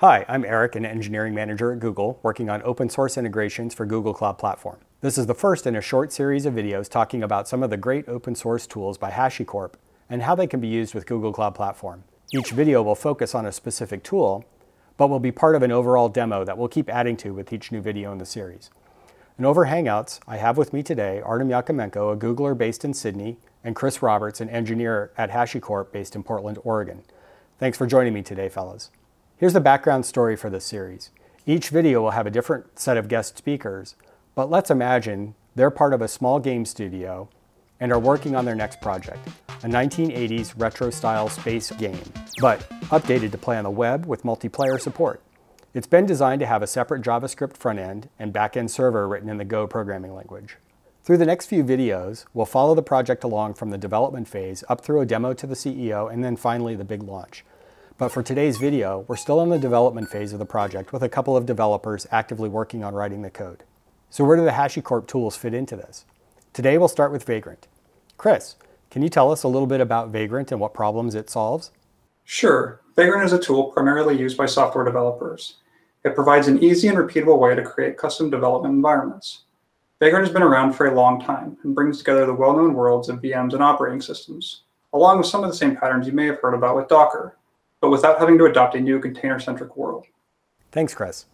Hi, I'm Eric, an engineering manager at Google, working on open source integrations for Google Cloud Platform. This is the first in a short series of videos talking about some of the great open source tools by HashiCorp and how they can be used with Google Cloud Platform. Each video will focus on a specific tool, but will be part of an overall demo that we'll keep adding to with each new video in the series. And over Hangouts, I have with me today Artem Yakimenko, a Googler based in Sydney, and Chris Roberts, an engineer at HashiCorp based in Portland, Oregon. Thanks for joining me today, fellas. Here's the background story for this series. Each video will have a different set of guest speakers, but let's imagine they're part of a small game studio and are working on their next project, a 1980s retro-style space game, but updated to play on the web with multiplayer support. It's been designed to have a separate JavaScript front end and back end server written in the Go programming language. Through the next few videos, we'll follow the project along from the development phase up through a demo to the CEO and then finally the big launch. But for today's video, we're still in the development phase of the project with a couple of developers actively working on writing the code. So where do the HashiCorp tools fit into this? Today we'll start with Vagrant. Chris, can you tell us a little bit about Vagrant and what problems it solves? Sure. Vagrant is a tool primarily used by software developers. It provides an easy and repeatable way to create custom development environments. Vagrant has been around for a long time and brings together the well-known worlds of VMs and operating systems, along with some of the same patterns you may have heard about with Docker, but without having to adopt a new container-centric world. Thanks, Chris.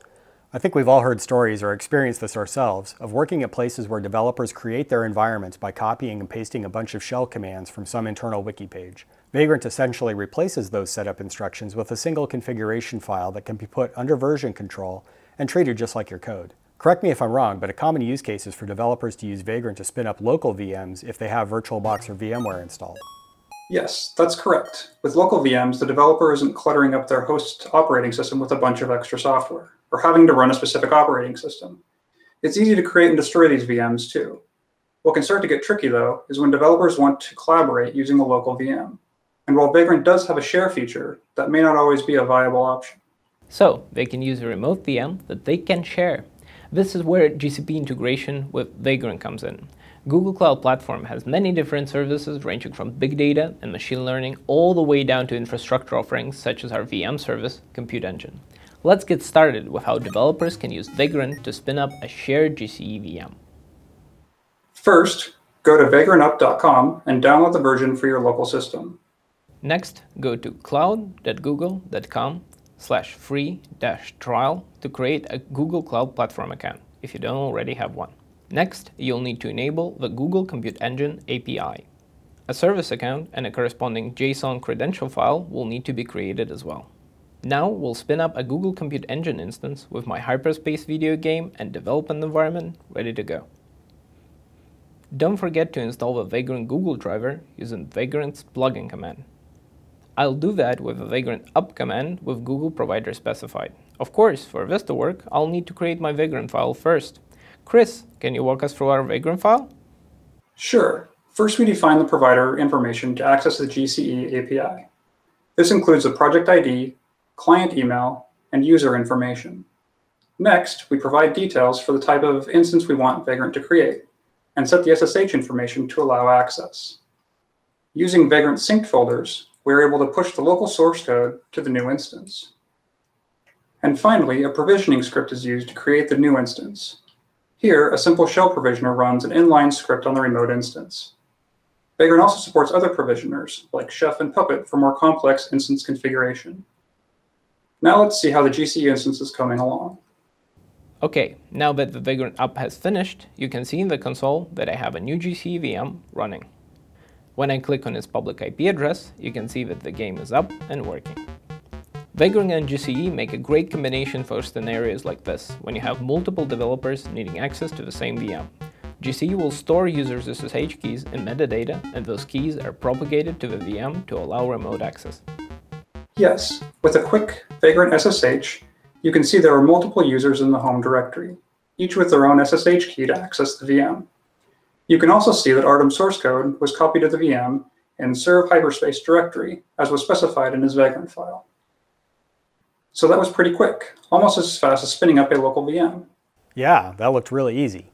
I think we've all heard stories or experienced this ourselves of working at places where developers create their environments by copying and pasting a bunch of shell commands from some internal wiki page. Vagrant essentially replaces those setup instructions with a single configuration file that can be put under version control and treated just like your code. Correct me if I'm wrong, but a common use case is for developers to use Vagrant to spin up local VMs if they have VirtualBox or VMware installed. Yes, that's correct. With local VMs, the developer isn't cluttering up their host operating system with a bunch of extra software, or having to run a specific operating system. It's easy to create and destroy these VMs too. What can start to get tricky, though, is when developers want to collaborate using a local VM. And while Vagrant does have a share feature, that may not always be a viable option. So, they can use a remote VM that they can share. This is where GCP integration with Vagrant comes in. Google Cloud Platform has many different services ranging from big data and machine learning all the way down to infrastructure offerings such as our VM service, Compute Engine. Let's get started with how developers can use Vagrant to spin up a shared GCE VM. First, go to vagrantup.com and download the version for your local system. Next, go to cloud.google.com slash free dash trial to create a Google Cloud Platform account if you don't already have one. Next, you'll need to enable the Google Compute Engine API. A service account and a corresponding JSON credential file will need to be created as well. Now we'll spin up a Google Compute Engine instance with my Hyperspace video game and development environment ready to go. Don't forget to install the Vagrant Google driver using Vagrant's plugin command. I'll do that with the Vagrant up command with Google provider specified. Of course, for this to work, I'll need to create my Vagrant file first. Chris, can you walk us through our Vagrant file? Sure. First, we define the provider information to access the GCE API. This includes the project ID, client email, and user information. Next, we provide details for the type of instance we want Vagrant to create, and set the SSH information to allow access. Using Vagrant synced folders, we're able to push the local source code to the new instance. And finally, a provisioning script is used to create the new instance, here, a simple shell provisioner runs an inline script on the remote instance. Vagrant also supports other provisioners, like Chef and Puppet, for more complex instance configuration. Now let's see how the GCE instance is coming along. Okay, now that the Vagrant up has finished, you can see in the console that I have a new GCE VM running. When I click on its public IP address, you can see that the game is up and working. Vagrant and GCE make a great combination for scenarios like this, when you have multiple developers needing access to the same VM. GCE will store users' SSH keys in metadata, and those keys are propagated to the VM to allow remote access. Yes, with a quick Vagrant SSH, you can see there are multiple users in the home directory, each with their own SSH key to access the VM. You can also see that Artem's source code was copied to the VM in serve hyperspace directory, as was specified in his Vagrant file. So that was pretty quick, almost as fast as spinning up a local VM. Yeah, that looked really easy.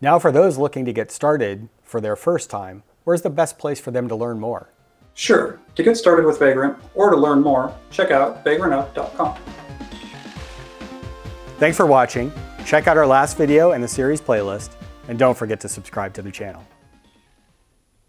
Now for those looking to get started for their first time, where's the best place for them to learn more? Sure. To get started with Vagrant or to learn more, check out vagrantup.com. Thanks for watching. Check out our last video and the series playlist, and don't forget to subscribe to the channel.